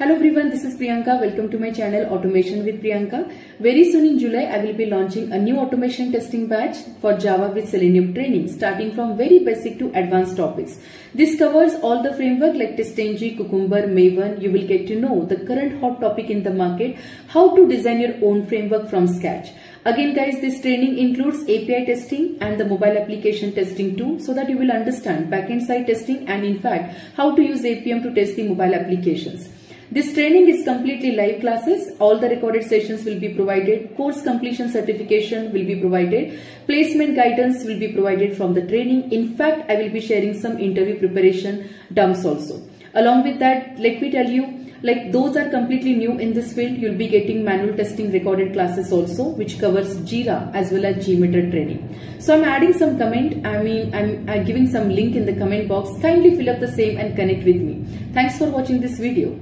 Hello everyone, this is Priyanka. Welcome to my channel Automation with Priyanka. Very soon in July, I will be launching a new automation testing batch for Java with Selenium training, starting from very basic to advanced topics. This covers all the framework like TestNG, Cucumber, Maven. You will get to know the current hot topic in the market, how to design your own framework from scratch. Again guys, this training includes API testing and the mobile application testing too, so that you will understand backend side testing and in fact, how to use Appium to test the mobile applications. This training is completely live classes. All the recorded sessions will be provided. Course completion certification will be provided. Placement guidance will be provided from the training. In fact, I will be sharing some interview preparation dumps also. Along with that, let me tell you, like those are completely new in this field, you'll be getting manual testing recorded classes also, which covers Jira as well as JMeter training. So I'm adding some comment. I mean, I'm, I'm giving some link in the comment box. Kindly fill up the same and connect with me. Thanks for watching this video.